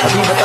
자비가